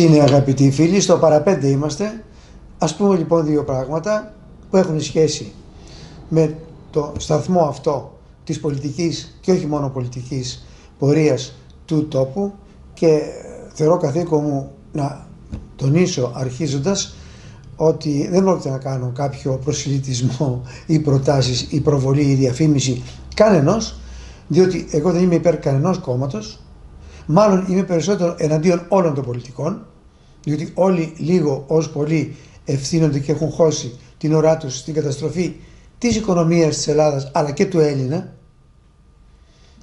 Έτσι είναι αγαπητοί φίλοι, στο παραπέντε είμαστε. Ας πούμε λοιπόν δύο πράγματα που έχουν σχέση με το σταθμό αυτό της πολιτικής και όχι μόνο πολιτικής πορείας του τόπου. Και θεωρώ καθήκον μου να τονίσω αρχίζοντας ότι δεν πρόκειται να κάνω κάποιο προσιλητισμό ή προτάσεις ή προβολή ή διαφήμιση κανενός διότι εγώ δεν είμαι υπέρ κανενός κόμματος. Μάλλον είμαι περισσότερο εναντίον όλων των πολιτικών διότι όλοι λίγο ως πολύ ευθύνονται και έχουν χώσει την ωρά τους στην καταστροφή της οικονομίας της Ελλάδας αλλά και του Έλληνα.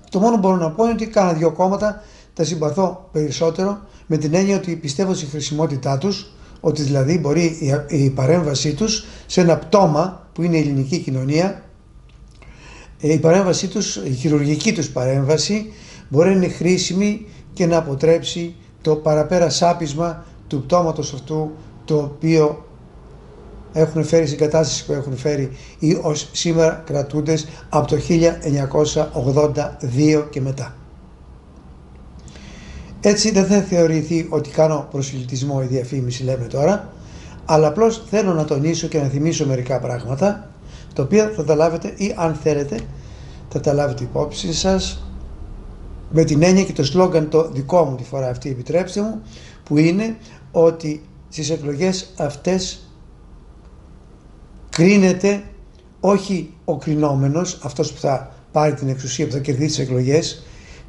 Το μόνο που μπορώ να πω είναι ότι κάνα δύο κόμματα τα συμπαθώ περισσότερο με την έννοια ότι πιστεύω στη χρησιμότητά τους ότι δηλαδή μπορεί η παρέμβασή τους σε ένα πτώμα που είναι η ελληνική κοινωνία ε, η παρέμβασή τους, η χειρουργική τους παρέμβαση μπορεί να είναι χρήσιμη και να αποτρέψει το παραπέρα σάπισμα του πτώματος αυτού το οποίο έχουν φέρει στην κατάσταση που έχουν φέρει ή ως σήμερα κρατούντες από το 1982 και μετά. Έτσι δεν θα θεωρηθεί ότι κάνω προσιλητισμό ή διαφήμιση λέμε τώρα, αλλά απλώς θέλω να τονίσω και να θυμίσω μερικά πράγματα, τα οποία θα τα λάβετε ή αν θέλετε θα τα λάβετε υπόψη σας με την έννοια και το σλόγκαν το δικό μου τη φορά αυτή επιτρέψτε μου που είναι ότι στις εκλογές αυτές κρίνεται όχι ο κρινόμενος, αυτός που θα πάρει την εξουσία που θα κερδίσει τις εκλογές,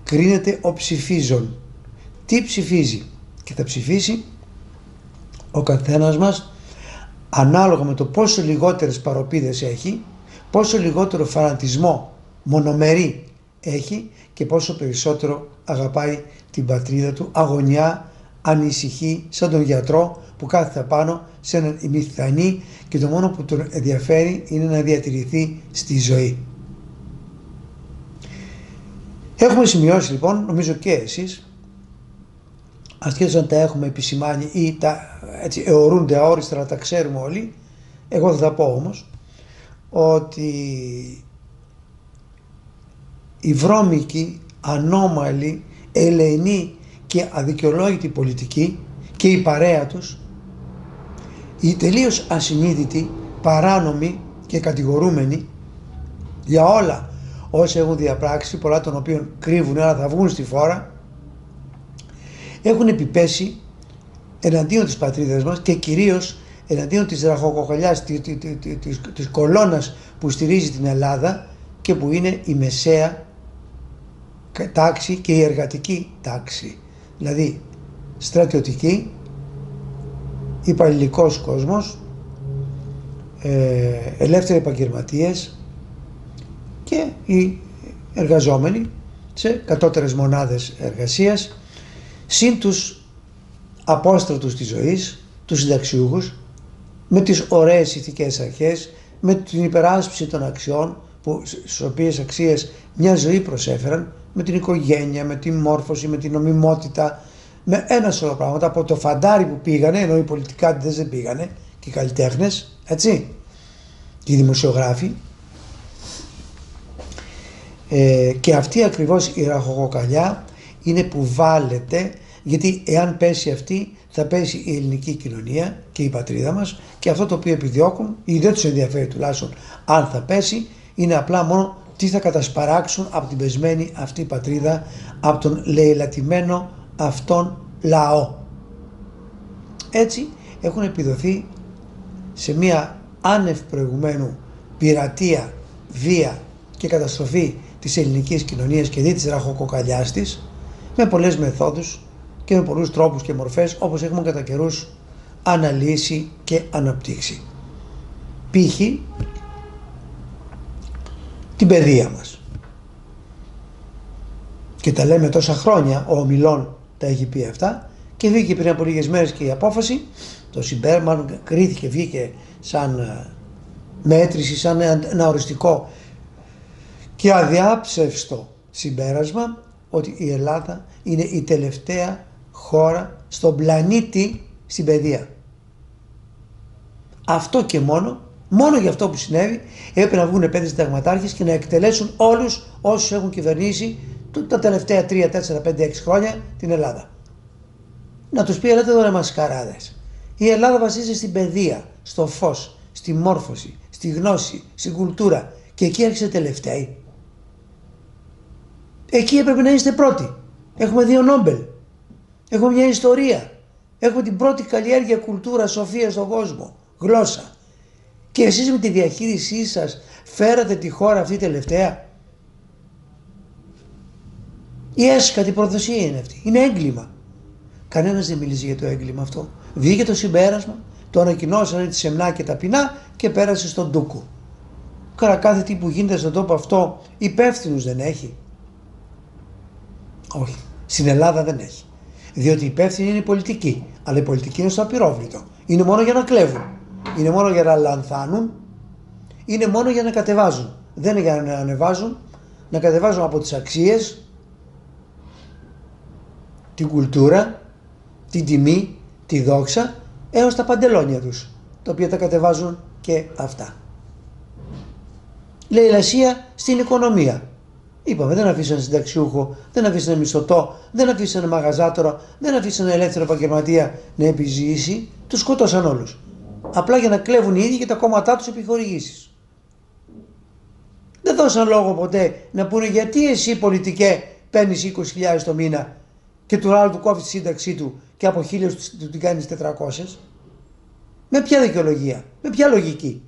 κρίνεται ο ψηφίζων. Τι ψηφίζει; Και θα ψηφίσει ο καθένας μας ανάλογα με το πόσο λιγότερες παροπίδες έχει, πόσο λιγότερο φανατισμό μονομερή έχει και πόσο περισσότερο αγαπάει την πατρίδα του, αγωνιά, ανησυχεί σαν τον γιατρό που κάθεται πάνω σε έναν ημιθανή και το μόνο που τον ενδιαφέρει είναι να διατηρηθεί στη ζωή. Έχουμε σημειώσει λοιπόν, νομίζω και εσείς, ασχέτως αν τα έχουμε επισημάνει ή τα έτσι, αιωρούνται αόριστα να τα ξέρουμε όλοι, εγώ θα τα πω όμως, ότι η βρώμικη, ανώμαλη, ελεηνή και αδικαιολόγητη πολιτική και η παρέα τους, οι τελείως ασυνείδητοι, παράνομοι και κατηγορούμενοι για όλα όσα έχουν διαπράξει, πολλά των οποίων κρύβουν αλλά θα βγουν στη φόρα, έχουν επιπέσει εναντίον της πατρίδας μας και κυρίως εναντίον της ραχοκοκαλιάς, της, της, της κολόνας που στηρίζει την Ελλάδα και που είναι η μεσαία τάξη και η εργατική τάξη. Δηλαδή στρατιωτική, υπαλληλικός κόσμος, ε, ελεύθεροι επαγγελματίες και οι εργαζόμενοι σε κατώτερες μονάδες εργασίας συν τους απόστρατους της ζωής, τους συνταξιούχους με τις ωραίες ηθικές αρχές, με την υπεράσπιση των αξιών που, στις οποίες αξίες μια ζωή προσέφεραν με την οικογένεια, με τη μόρφωση, με την νομιμότητα, με ένα σωρό πράγματα από το φαντάρι που πήγανε, ενώ οι πολιτικάτες δεν πήγανε και οι καλλιτέχνες, έτσι, και οι δημοσιογράφοι. Ε, και αυτή ακριβώς η ραχοκοκαλιά είναι που βάλετε, γιατί εάν πέσει αυτή θα πέσει η ελληνική κοινωνία και η πατρίδα μας και αυτό το οποίο επιδιώκουν ή δεν τους ενδιαφέρει τουλάχιστον αν θα πέσει είναι απλά μόνο τι θα κατασπαράξουν από την πεσμένη αυτή πατρίδα, από τον λαιλατημένο αυτόν λαό. Έτσι έχουν επιδοθεί σε μία άνευ προηγουμένου πειρατεία, βία και καταστροφή της ελληνικής κοινωνίας και δι της ραχοκοκαλιάς της με πολλές μεθόδους και με πολλούς τρόπους και μορφές όπως έχουμε κατά καιρούς αναλύσει και αναπτύξει. Π.χ την παιδεία μας. Και τα λέμε τόσα χρόνια, ο Ομιλών τα έχει πει αυτά και βγήκε πριν από λίγες μέρες και η απόφαση, το συμπέρμαν κρίθηκε, βγήκε σαν ε, μέτρηση, σαν ένα οριστικό και αδιάψευστο συμπέρασμα ότι η Ελλάδα είναι η τελευταία χώρα στον πλανήτη στην παιδεία. Αυτό και μόνο Μόνο για αυτό που συνέβη έπρεπε να βγουν πέντε συνταγματάρχες και να εκτελέσουν όλους όσους έχουν κυβερνήσει τα τελευταία 3, 4, 5, 6 χρόνια την Ελλάδα. να τους πει ελάτε εδώ ρε μασκαράδες. Η Ελλάδα βασίζεται στην παιδεία, στο φως, στη μόρφωση, στη γνώση, στην κουλτούρα και εκεί άρχισε τελευταίοι. Εκεί έπρεπε να είστε πρώτοι. Έχουμε δύο Νόμπελ. Έχουμε μια ιστορία. Έχουμε την πρώτη καλλιέργεια κουλτούρα, σοφία στον κόσμο. Γλώσσα. Και εσείς με τη διαχείρισή σας φέρατε τη χώρα αυτή τελευταία; Η έσχατη προδοσία είναι αυτή. Είναι έγκλημα. Κανένας δεν μιλήσει για το έγκλημα αυτό. Βγήκε το συμπέρασμα, το ανακοινώσανε τη σεμνά και ταπεινά και πέρασε στον Τούκο. Κάρα κάθε τι που γίνεται στον τόπο αυτό υπεύθυνους δεν έχει. Όχι. Στην Ελλάδα δεν έχει. Διότι η υπεύθυνη είναι η πολιτική. Αλλά η πολιτική είναι στο απειρόβλητο. Είναι μόνο για να κλέβουν. Είναι μόνο για να λανθάνουν. Είναι μόνο για να κατεβάζουν. Δεν είναι για να ανεβάζουν. Να κατεβάζουν από τις αξίες, την κουλτούρα, την τιμή, τη δόξα, έως τα παντελόνια τους, τα οποία τα κατεβάζουν και αυτά. Λαϊλασία στην οικονομία. Είπαμε, δεν αφήσανε συνταξιούχο, δεν αφήσανε μισθωτό, δεν αφήσανε μαγαζάτορο, δεν αφήσανε ελεύθερο επαγγελματία να επιζήσει, τους σκότωσαν όλους. Απλά για να κλέβουν οι ίδιοι και τα κόμματά τους επιχορηγήσει. Δεν δώσαν λόγο ποτέ να πούνε γιατί εσύ πολιτικέ παίρνεις 20.000 το μήνα και του άλλου του κόβεις τη σύνταξή του και από χίλιους του την κάνεις 400. Με ποια δικαιολογία, με ποια λογική;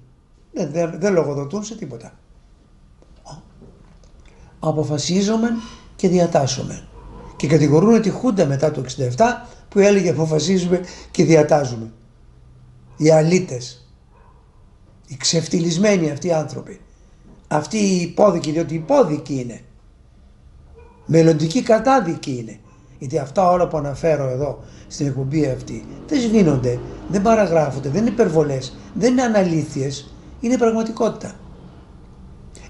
Δεν, δεν, δεν λογοδοτούν σε τίποτα αποφασίζομαι και διατάσσομαι. Και κατηγορούν τη Χούντα μετά το 67 που έλεγε αποφασίζουμε και διατάζουμε. Οι αλήτες, οι ξεφτυλισμένοι αυτοί οι άνθρωποι, αυτοί οι υπόδικοι, διότι υπόδικοι είναι, μελλοντική κατάδικοι είναι. Γιατί αυτά όλα που αναφέρω εδώ στην εκπομπή αυτή δεν σβήνονται, δεν παραγράφονται, δεν είναι υπερβολές, δεν είναι αναλήθειες, είναι πραγματικότητα.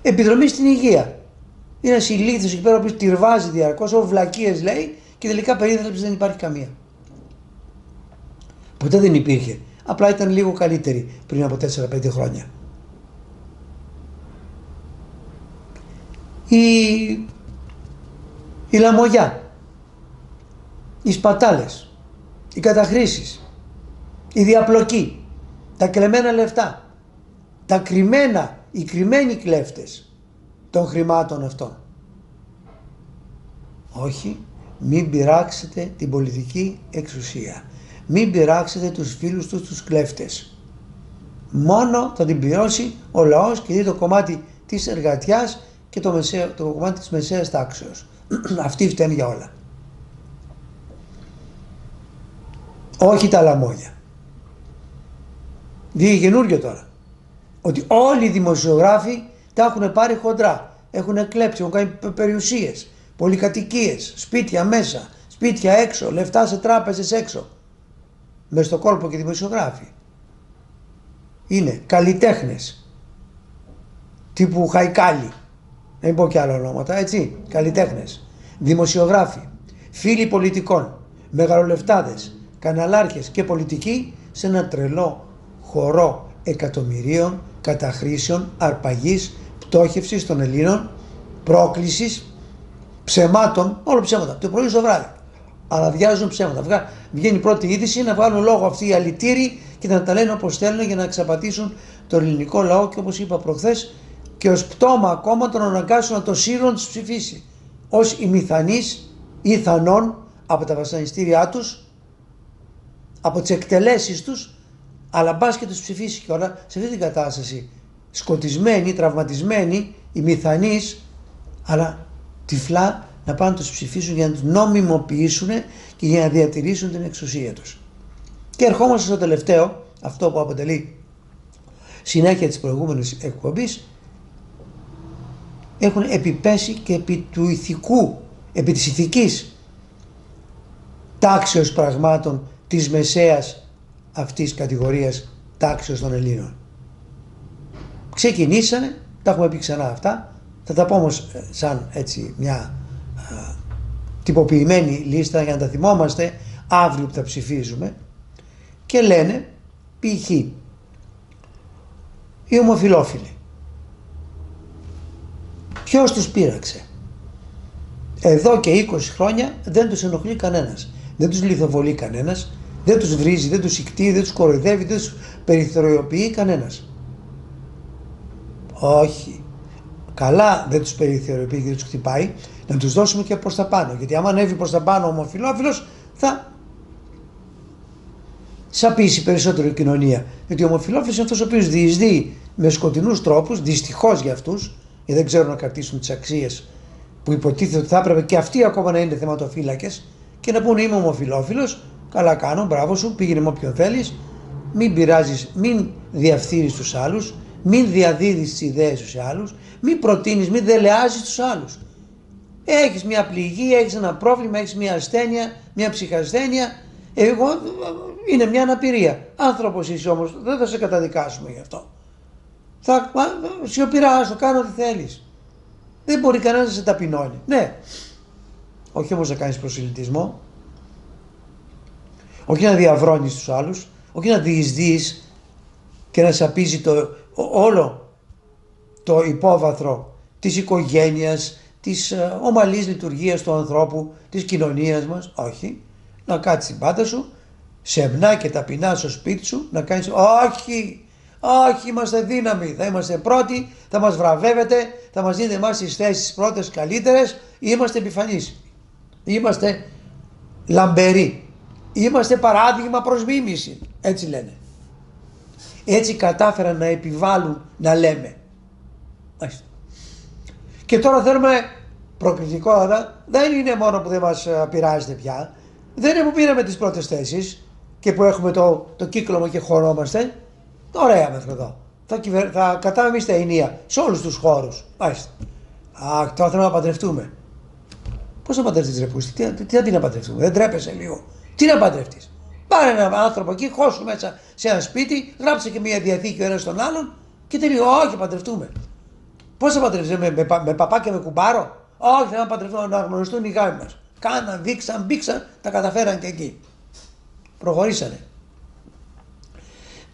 Επιδρομή στην υγεία. Είναι ένας ηλίθιος εκεί πέρα που τυρβάζει διαρκώς, ό βλακίες λέει και τελικά περίθαλψης δεν υπάρχει καμία. Ποτέ δεν υπήρχε. Απλά ήταν λίγο καλύτερη πριν από 4-5 χρόνια. Η, η λαμογιά, οι σπατάλες, οι καταχρήσεις, η διαπλοκή, τα κλεμμένα λεφτά, τα κρυμμένα, οι κρυμμένοι κλέφτες, των χρημάτων αυτών. Όχι, μην πειράξετε την πολιτική εξουσία. Μην πειράξετε τους φίλους τους τους κλέφτες. Μόνο θα την πληρώσει ο λαός και δει το κομμάτι της εργατιάς και το, μεσαίο, το κομμάτι της μεσαίας τάξεως. Αυτή φταίνει για όλα. Όχι τα λαμόγια. Βγήκε καινούριο τώρα. Ότι όλοι οι δημοσιογράφοι τα έχουν πάρει χοντρά. Έχουν κλέψει, έχουν κάνει περιουσίες, πολυκατοικίες, σπίτια μέσα, σπίτια έξω, λεφτά σε τράπεζες έξω. Μες στο κόλπο και δημοσιογράφοι. Είναι καλλιτέχνες. Τύπου Χαϊκάλι. Δεν πω και άλλα ονόματα, έτσι. Καλλιτέχνες. Δημοσιογράφοι. Φίλοι πολιτικών. Μεγαλολεφτάδες. Καναλάρχες και πολιτικοί σε ένα τρελό χορό εκατομμυρίων καταχρήσεων, αρπαγής, πτώχευσης των Ελλήνων, πρόκλησης, ψεμάτων, όλο ψέματα, το πρωί στο βράδυ. Αλλά βιάζουν ψέματα. Βγαίνει η πρώτη είδηση να βγάλουν λόγο αυτοί οι αλητήριοι και να τα λένε όπως θέλουν για να εξαπατήσουν το ελληνικό λαό και όπως είπα προχθές και ως πτώμα ακόμα τον αναγκάσουν να το σύρουν να του ψηφίσεις. Ω ημιθανεί ηθανών από τα βασανιστήριά τους, από τις εκτελέσεις τους, αλλά μπας και τους ψηφίσεις και όλα σε αυτή την κατάσταση σκοτισμένοι, τραυματισμένοι, οι μηθανείς, αλλά τυφλά να πάνε να τους ψηφίσουν για να τους νομιμοποιήσουν και για να διατηρήσουν την εξουσία τους. Και ερχόμαστε στο τελευταίο, αυτό που αποτελεί συνέχεια της προηγούμενης εκπομπής, έχουν επιπέσει και επί του ηθικού, επί της ηθικής τάξεως πραγμάτων της μεσαίας αυτής κατηγορίας τάξεως των Ελλήνων. Ξεκινήσανε, τα έχουμε πει ξανά αυτά, θα τα πω όμως ε, σαν έτσι μια α, τυποποιημένη λίστα για να τα θυμόμαστε αύριο που θα ψηφίζουμε και λένε π.χ. οι ομοφιλόφιλοι. Ποιος τους πείραξε; Εδώ και 20 χρόνια δεν τους ενοχλεί κανένας. δεν τους λιθοβολεί κανένας, δεν τους βρίζει, δεν τους ικτεί, δεν τους κοροϊδεύει, δεν τους περιθωριοποιεί κανένας. Όχι. Καλά δεν τους περιθωριοποιεί και τους χτυπάει, να τους δώσουμε και προς τα πάνω. Γιατί άμα ανέβει προς τα πάνω ο ομοφιλόφιλος θα σαπίσει περισσότερο η κοινωνία. Γιατί ο ομοφιλόφιλος είναι αυτός ο οποίος διεισδύει με σκοτεινούς τρόπους, δυστυχώς για αυτούς, γιατί δεν ξέρουν να κρατήσουν τις αξίες που υποτίθεται ότι θα έπρεπε και αυτοί ακόμα να είναι θεματοφύλακες και να πούνε είμαι ομοφιλόφιλος, καλά κάνω, μπράβο σου, πήγαινε με όποιον θέλεις, μην πειράζεις, μην διαφθείρεις τους άλλους, μην διαδίδεις τις ιδέες σου σε άλλους, μην προτείνεις, μην δελεάζεις τους άλλους. Έχεις μια πληγή, έχεις ένα πρόβλημα, έχεις μια ασθένεια, μια ψυχασθένεια. Εγώ είναι μια αναπηρία. Άνθρωπος είσαι όμως, δεν θα σε καταδικάσουμε γι' αυτό. Θα σιωπηρά, το κάνω ό,τι θέλεις. Δεν μπορεί κανένας να σε ταπεινώνει. Ναι. Όχι όμως να κάνεις προσιλητισμό. Όχι να διαβρώνεις τους άλλους όχι να διεισδύεις και να σαπίζει το, όλο το υπόβαθρο της οικογένειας, της ε, ομαλής λειτουργίας του ανθρώπου, της κοινωνίας μας, όχι. Να κάτσεις την πάντα σου, σεμνά και ταπεινά στο σπίτι σου, να κάνεις όχι, όχι είμαστε δύναμοι, θα είμαστε πρώτοι, θα μας βραβεύετε, θα μας δίνετε εμάς τις θέσεις πρώτες καλύτερες, είμαστε επιφανείς, είμαστε λαμπεροί. Είμαστε παράδειγμα προς μίμηση. Έτσι λένε. Έτσι κατάφεραν να επιβάλλουν να λέμε. Και τώρα θέλουμε προκριτικότητα. Δεν είναι μόνο που δεν μας ε, πειράζεται πια. Δεν είναι που πήραμε τις πρώτες θέσεις και που έχουμε το, το κύκλωμα και χωρόμαστε. Ωραία μέχρι εδώ. Θα, κυβερ... θα κατάμε εμείς τα ενία σε όλους τους χώρους. Μάλιστα. Α, τώρα θέλουμε να παντρευτούμε. Πώς θα παντρευτείς ρε Πούστη, τι, τι, τι θα την να παντρευτούμε, δεν τρέπεσαι λίγο. Τι να παντρευτείς; Πάρε έναν άνθρωπο εκεί, χώσου μέσα σε ένα σπίτι, γράψε και μια διαθήκη ο ένας τον άλλον και τελείω. Όχι, παντρευτούμε. Πώς θα παντρευτείς, με, με, με, παπά και με κουμπάρο; Όχι, να παντρευτούμε να γνωριστούν οι γάμοι μας. Κάναν, δείξαν, μπήξαν, τα καταφέραν και εκεί. Προχωρήσανε.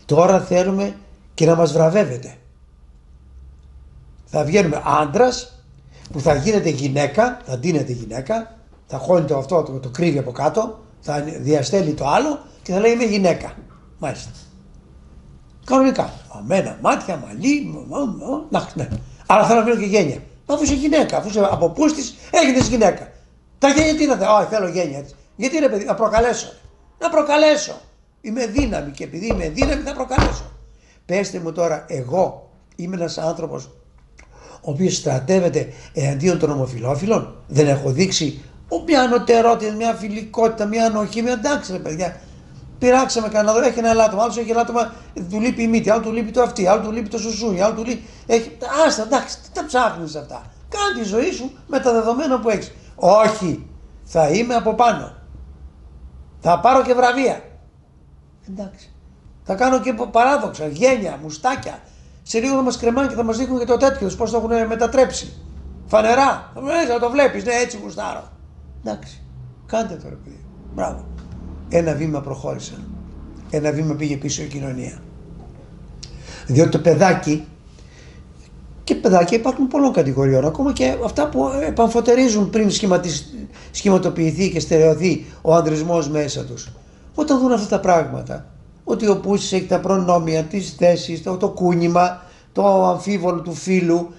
Τώρα θέλουμε και να μας βραβεύεται. Θα βγαίνουμε άντρας που θα γίνεται γυναίκα, θα ντύνεται γυναίκα, θα χώνει το αυτό, το, το κρύβει από κάτω, θα διαστέλει το άλλο και θα λέει είμαι γυναίκα. Μάλιστα. Κανονικά. Αμένα, μάτια, μαλλί, να, ναι. Αλλά θέλω να μείνω και γένεια. Αφού είσαι γυναίκα, αφού είσαι από πούστη, έγινε γυναίκα. Τα γένεια τι να θέλω, Όχι, θέλω γένεια. Γιατί είναι παιδί, να προκαλέσω. Να προκαλέσω. Είμαι δύναμη και επειδή είμαι δύναμη θα προκαλέσω. Πέστε μου τώρα, εγώ είμαι ένας άνθρωπος ο οποίος στρατεύεται εναντίον των ομοφυλόφιλων. Δεν έχω δείξει μια ανωτερότητα, μια φιλικότητα, μια ανοχή, μια εντάξει ρε παιδιά. Πειράξαμε κανένα εδώ, έχει ένα ελάττωμα. Άλλος έχει ελάττωμα, του λείπει η μύτη, άλλο του λείπει το αυτή, άλλο του λείπει το σουσούνι, άλλο του λείπει. Έχει... Άστα, εντάξει, τι τα ψάχνεις αυτά. Κάνε τη ζωή σου με τα δεδομένα που έχεις. Όχι, θα είμαι από πάνω. Θα πάρω και βραβεία. Εντάξει. Θα κάνω και παράδοξα, γένια, μουστάκια. Σε λίγο θα μας κρεμάνε και θα μας δείχνουν και το τέτοιο, πώς το έχουν μετατρέψει. Φανερά. Θα το βλέπεις, ναι, έτσι γουστάρω. Εντάξει, κάντε το ρε παιδί. Μπράβο. Ένα βήμα προχώρησαν. Ένα βήμα πήγε πίσω η κοινωνία. Διότι το παιδάκι και παιδάκια υπάρχουν πολλών κατηγοριών, ακόμα και αυτά που επαμφωτερίζουν πριν σχηματοποιηθεί και στερεωθεί ο ανδρισμός μέσα τους. Όταν δουν αυτά τα πράγματα, ότι ο Πούσης έχει τα προνόμια, τις θέσεις, το, το κούνημα, το αμφίβολο του φίλου,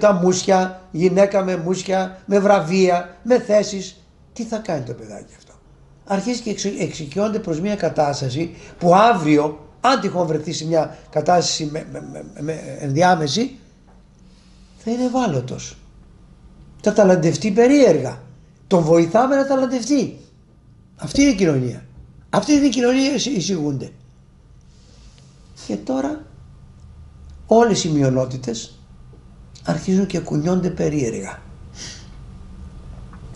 τα μουσια, γυναίκα με μουσια, με βραβεία, με θέσεις, τι θα κάνει το παιδάκι αυτό; Αρχίζει και εξοικειώνεται προς μια κατάσταση που αύριο, αν τυχόν βρεθεί σε μια κατάσταση με, με, με, ενδιάμεση, θα είναι ευάλωτος. Θα ταλαντευτεί περίεργα. Τον βοηθάμε να ταλαντευτεί. Αυτή είναι η κοινωνία. Αυτή είναι η κοινωνία εισηγούνται. Και τώρα όλες οι μειονότητες αρχίζουν και κουνιόνται περίεργα.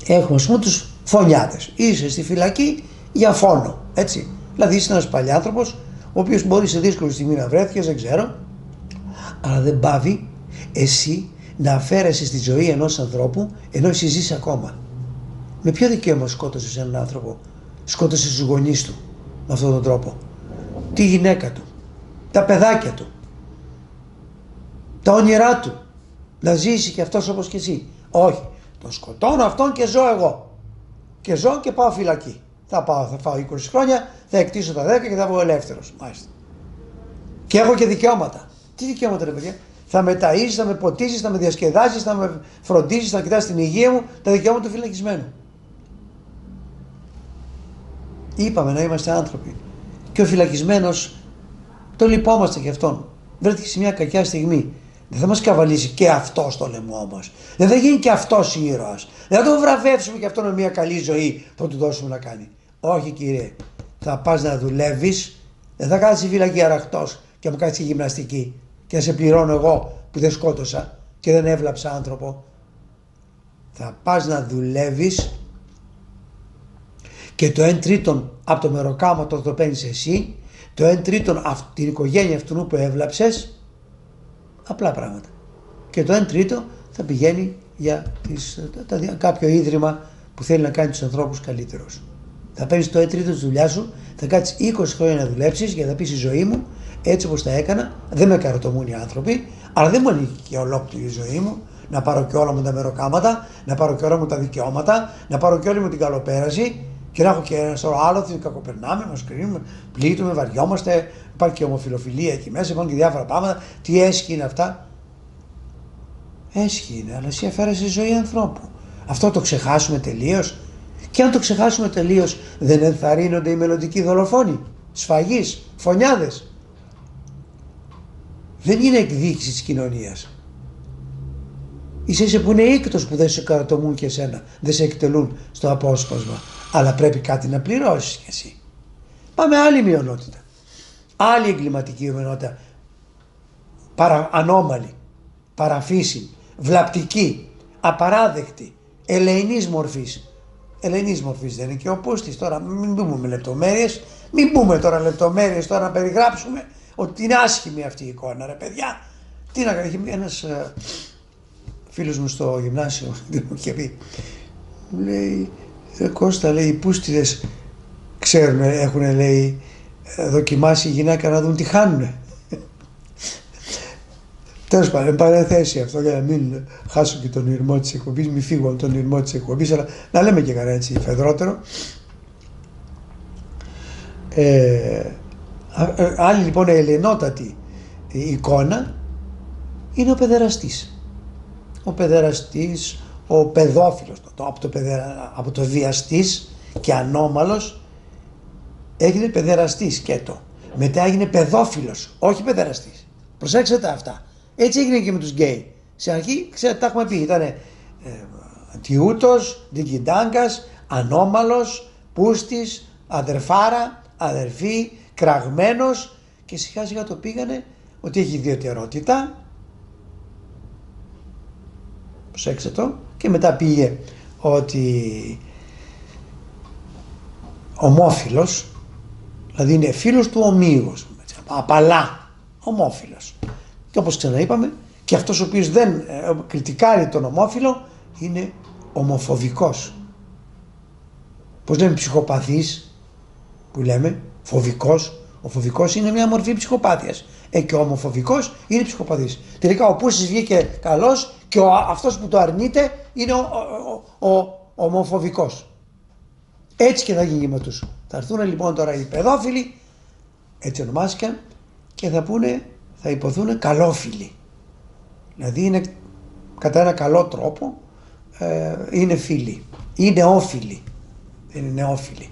Έχουμε ας πούμε τους φωνιάτες. Είσαι στη φυλακή για φόνο. Έτσι. Δηλαδή είσαι ένας παλιάνθρωπος, ο οποίος μπορεί σε δύσκολη στιγμή να βρέθηκες, δεν ξέρω, αλλά δεν πάβει εσύ να αφαίρεσαι στη ζωή ενός ανθρώπου ενώ εσύ ζεις ακόμα. Με ποιο δικαίωμα σκότωσες έναν άνθρωπο, σκότωσες τους γονείς του με αυτόν τον τρόπο; Τη γυναίκα του, τα παιδάκια του, τα όνειρά του. Να ζήσει και αυτός όπως και εσύ. Όχι. Τον σκοτώνω αυτόν και ζω εγώ. Και ζω και πάω φυλακή. Θα πάω, θα φάω 20 χρόνια, θα εκτίσω τα 10 και θα βγω ελεύθερος. Μάλιστα. Και έχω και δικαιώματα. Τι δικαιώματα, ρε παιδιά; Θα με ταΐσεις, θα με ποτίσεις, θα με διασκεδάσεις, θα με φροντίσεις, θα κοιτάς την υγεία μου, τα δικαιώματα του φυλακισμένου. Είπαμε να είμαστε άνθρωποι. Και ο φυλακισμένος, το λυπόμαστε γι' αυτόν. Βρέθηκε σε μια κακιά στιγμή. Δεν θα μας καβαλήσει και αυτό στο λαιμό μα. Δεν θα γίνει και αυτός ήρωας. Δεν θα τον βραβεύσουμε και αυτό με μια καλή ζωή που θα του δώσουμε να κάνει. Όχι κύριε. Θα πας να δουλεύεις, δεν θα κάτσει φυλακή αραχτό και μου κάτσει γυμναστική και να σε πληρώνω εγώ που δεν σκότωσα και δεν έβλαψα άνθρωπο. Θα πας να δουλεύεις και το 1 τρίτον από το μεροκάματο το παίρνεις εσύ, το 1 τρίτον από την οικογένεια αυτού που έβλαψες, απλά πράγματα. Και το 1 τρίτο θα πηγαίνει για τις, τα, κάποιο ίδρυμα που θέλει να κάνει τους ανθρώπους καλύτερους. Θα παίρνεις το 1 τρίτο της δουλειάς σου, θα κάτσεις 20 χρόνια να δουλέψεις για να πεις η ζωή μου έτσι όπως τα έκανα. Δεν με καροτομούν οι άνθρωποι, αλλά δεν μου ανήκει και ολόκληρη η ζωή μου να πάρω και όλα μου τα μεροκάματα, να πάρω και όλα μου τα δικαιώματα, να πάρω και όλη μου την καλοπέραση και να έχω και ένα σωρό άλλο, ότι κακοπερνάμε, μας κρίνουμε, πλήττουμε, βαριόμαστε, υπάρχει και ομοφιλοφιλία εκεί μέσα, υπάρχουν και διάφορα πράγματα. Τι έσχη είναι αυτά; Έσχη είναι, αλλά εσύ αφαίρεσαι ζωή ανθρώπου. Αυτό το ξεχάσουμε τελείως; Και αν το ξεχάσουμε τελείως, δεν ενθαρρύνονται οι μελλοντικοί δολοφόνοι, σφαγείς, φωνιάδες. Δεν είναι εκδίκηση της κοινωνίας. Είσαι που είναι ίκτος που δεν σε καρατομούν και εσένα, δεν σε εκτελούν στο απόσπασμα αλλά πρέπει κάτι να πληρώσεις κι εσύ. Πάμε άλλη μειονότητα. Άλλη εγκληματική μειονότητα. Παρα, ανώμαλη, παραφύσιμη, βλαπτική, απαράδεκτη, ελεηνής μορφής. Ελεηνής μορφής δεν είναι και ο Πούστης τώρα, μην μπούμε με λεπτομέρειες, μην μπούμε τώρα λεπτομέρειες τώρα να περιγράψουμε ότι είναι άσχημη αυτή η εικόνα ρε παιδιά. Τι να κάνει, ένας ε, φίλος μου στο γυμνάσιο μου είχε πει, λέει ε, Κώστα λέει οι πούστιδες ξέρουν, έχουν λέει δοκιμάσει η γυναίκα να δουν τι χάνουνε. Τέλος πάντων, παρέθεση αυτό για να μην χάσω και τον ηρμό της εκπομπής, μην φύγω από τον ηρμό της εκπομπής, αλλά να λέμε και κανένα έτσι φεδρότερο. Ε, ε, άλλη λοιπόν ελενότατη εικόνα είναι ο παιδεραστής. Ο παιδεραστής, ο παιδόφιλος, το, από, το παιδερα, από το βιαστής και ανώμαλος έγινε παιδεραστής και το. Μετά έγινε παιδόφιλος, όχι παιδεραστής. Προσέξτε τα αυτά. Έτσι έγινε και με τους γκέι. Σε αρχή, ξέρετε, τα έχουμε πει, ήταν ε, τιούτος, δικηντάγκας, ανώμαλος, πούστης, αδερφάρα, αδερφή, κραγμένος και σιγά σιγά το πήγανε ότι έχει ιδιαιτερότητα. Προσέξτε το και μετά πήγε ότι ομόφιλος, δηλαδή είναι φίλος του ομοίγος, απαλά, ομόφιλος. Και όπως ξαναείπαμε, και αυτός ο οποίος δεν ε, κριτικάρει τον ομόφιλο είναι ομοφοβικός. Πώς λέμε ψυχοπαθής που λέμε, φοβικός. Ο φοβικός είναι μια μορφή ψυχοπάθειας. Ε, και ο ομοφοβικός είναι ψυχοπαθής. Τελικά ο Πούσης βγήκε καλός και ο, αυτός που το αρνείται είναι ο, ο, ο, ομοφοβικός. Έτσι και θα γίνει με τους. Θα έρθουν λοιπόν τώρα οι παιδόφιλοι, έτσι ονομάστηκαν, και θα πούνε, θα υποθούν καλόφιλοι. Δηλαδή είναι κατά ένα καλό τρόπο, ε, είναι φίλοι. Είναι όφιλοι. Δεν είναι νεόφιλοι.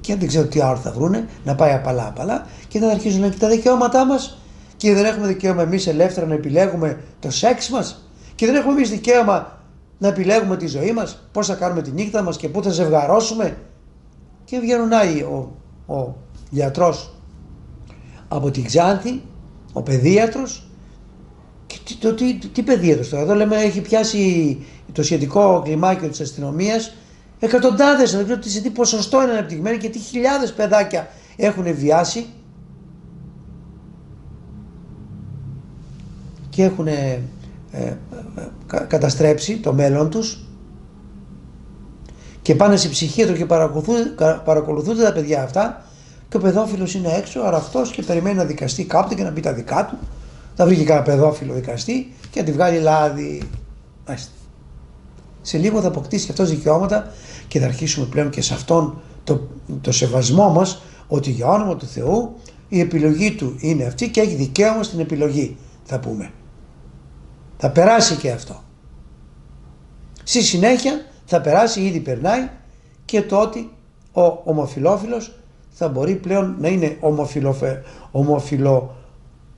Και δεν ξέρω τι άλλο θα βρούνε, να πάει απαλά απαλά και θα αρχίσουν να τα δικαιώματά μας και δεν έχουμε δικαίωμα εμείς ελεύθερα να επιλέγουμε το σεξ μας και δεν έχουμε εμείς δικαίωμα να επιλέγουμε τη ζωή μας, πώς θα κάνουμε τη νύχτα μας και πού θα ζευγαρώσουμε. Και βγαίνουν ο, ο γιατρός από την Ξάνθη, ο παιδίατρος. Και τι, το, τι, τι παιδίατρος τώρα, εδώ λέμε έχει πιάσει το σχετικό κλιμάκιο της αστυνομίας. Εκατοντάδες, δεν ξέρω σε τι ποσοστό είναι αναπτυγμένοι και τι χιλιάδες παιδάκια έχουν βιάσει και έχουν ε, καταστρέψει το μέλλον τους. Και πάνε σε ψυχίατρο και παρακολουθούνται τα παιδιά αυτά και ο παιδόφιλος είναι έξω αραχτός και περιμένει να δικαστεί κάποτε και να πει τα δικά του. Θα βρει και κανένα παιδόφιλο δικαστή και να τη βγάλει λάδι. Σε λίγο θα αποκτήσει και αυτός δικαιώματα και θα αρχίσουμε πλέον και σε αυτόν το, το σεβασμό μας ότι για όνομα του Θεού η επιλογή του είναι αυτή και έχει δικαίωμα στην επιλογή θα πούμε. Θα περάσει και αυτό. Στη συνέχεια θα περάσει, ήδη περνάει και το ότι ο ομοφιλόφιλος θα μπορεί πλέον να είναι ομοφιλοφε, ομοφιλο,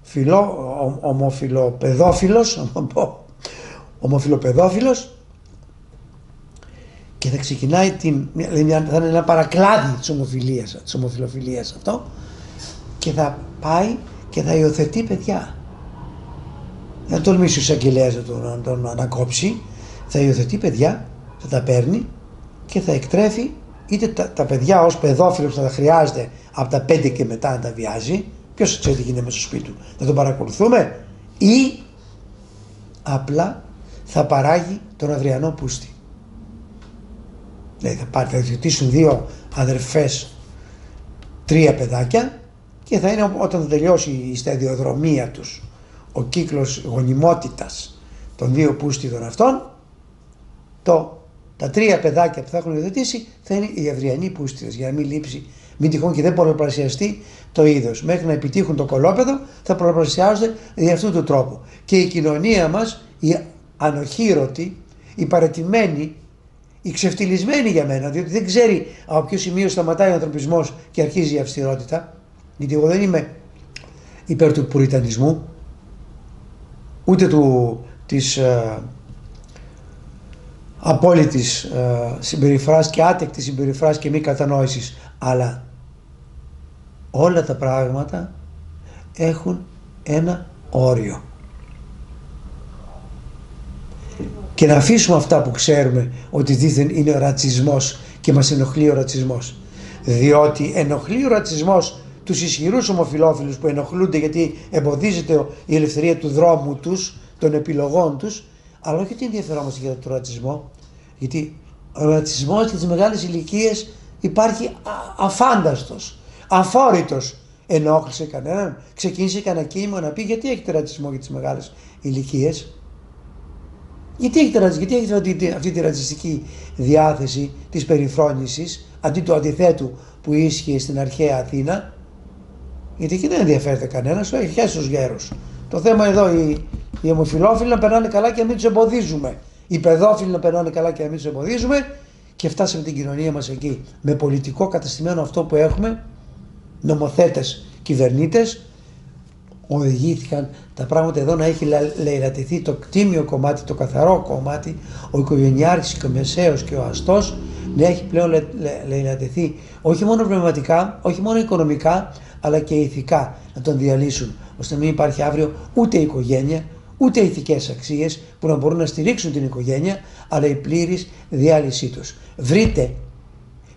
φιλό, ομοφιλοπεδόφιλος, ομοφιλοπεδόφιλος και θα ξεκινάει την, θα είναι ένα παρακλάδι της ομοφιλίας, της ομοφιλοφιλίας αυτό και θα πάει και θα υιοθετεί παιδιά. Δεν τολμήσει ο εισαγγελέας να τον, να τον ανακόψει, θα υιοθετεί παιδιά, θα τα παίρνει και θα εκτρέφει είτε τα, τα παιδιά ως παιδόφιλος θα τα χρειάζεται από τα πέντε και μετά να τα βιάζει, ποιος ξέρει τι γίνεται μέσα στο σπίτι του, θα τον παρακολουθούμε ή απλά θα παράγει τον αυριανό πούστη. Δηλαδή θα, πάρει, θα υιοθετήσουν δύο αδερφές τρία παιδάκια και θα είναι όταν θα τελειώσει η σταδιοδρομία τους ο κύκλος γονιμότητας των δύο πούστιδων αυτών το, τα τρία παιδάκια που θα έχουν υιοθετήσει θα είναι οι αυριανοί πούστιδες για να μην λείψει μην τυχόν και δεν πολλαπλασιαστεί το είδος. Μέχρι να επιτύχουν το κολόπεδο θα πολλαπλασιάζονται για αυτού του τρόπου. Και η κοινωνία μας, η ανοχήρωτη, η παρετημένη, η ξεφτυλισμένη για μένα, διότι δεν ξέρει από ποιο σημείο σταματάει ο ανθρωπισμός και αρχίζει η αυστηρότητα. Γιατί εγώ δεν είμαι υπέρ του πουριτανισμού, ούτε του, της ε, απόλυτης ε, συμπεριφράς και άτεκτης συμπεριφράς και μη κατανόησης, αλλά όλα τα πράγματα έχουν ένα όριο. Και να αφήσουμε αυτά που ξέρουμε ότι δίθεν είναι ο ρατσισμός και μας ενοχλεί ο ρατσισμός. Διότι ενοχλεί ο ρατσισμός τους ισχυρούς ομοφιλόφιλους που ενοχλούνται γιατί εμποδίζεται η ελευθερία του δρόμου τους, των επιλογών τους, αλλά όχι ότι ενδιαφερόμαστε για τον ρατσισμό, γιατί ο ρατσισμός για τις μεγάλες ηλικίες υπάρχει αφάνταστος, αφόρητος. Ενόχλησε κανέναν, ξεκίνησε κανένα κίνημα να πει γιατί έχετε ρατσισμό για τις μεγάλες ηλικίες. Γιατί έχετε, γιατί έχετε αυτή, αυτή τη ρατσιστική διάθεση της περιφρόνησης αντί του αντιθέτου που ίσχυε στην αρχαία Αθήνα γιατί εκεί δεν ενδιαφέρεται κανένας, σου έχει χέσει τους γέρους. Το θέμα εδώ οι, οι ομοφυλόφιλοι να περνάνε καλά και να μην τους εμποδίζουμε. Οι παιδόφιλοι να περνάνε καλά και να μην τους εμποδίζουμε και φτάσαμε την κοινωνία μας εκεί. Με πολιτικό καταστημένο αυτό που έχουμε, νομοθέτες, κυβερνήτες, οδηγήθηκαν τα πράγματα εδώ να έχει λαιλατηθεί το κτίμιο κομμάτι, το καθαρό κομμάτι, ο οικογενειάρχης και ο μεσαίος και ο αστός να έχει πλέον λαιλατηθεί όχι μόνο πνευματικά, όχι μόνο οικονομικά, αλλά και ηθικά να τον διαλύσουν, ώστε να μην υπάρχει αύριο ούτε οικογένεια, ούτε ηθικές αξίες που να μπορούν να στηρίξουν την οικογένεια, αλλά η πλήρης διάλυσή τους. Βρείτε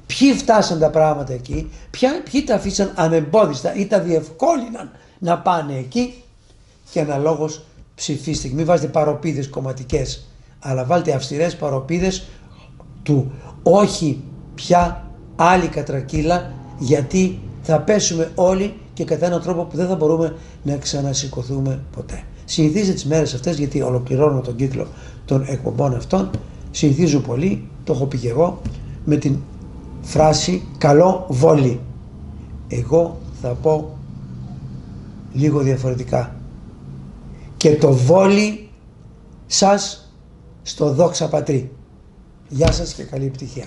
ποιοι φτάσαν τα πράγματα εκεί, ποιοι τα αφήσαν ανεμπόδιστα ή τα διευκόλυναν να πάνε εκεί και αναλόγως ψηφίστε. Μην βάζετε παροπίδες κομματικές, αλλά βάλτε αυστηρές παροπίδες του όχι πια άλλη κατρακύλα γιατί θα πέσουμε όλοι και κατά έναν τρόπο που δεν θα μπορούμε να ξανασηκωθούμε ποτέ. Συνηθίζετε τις μέρες αυτές γιατί ολοκληρώνω τον κύκλο των εκπομπών αυτών. Συνηθίζω πολύ, το έχω πει και εγώ, με την φράση καλό βόλι. Εγώ θα πω λίγο διαφορετικά. Και το βόλι σας στο δόξα πατρί. Γεια σας και καλή επιτυχία.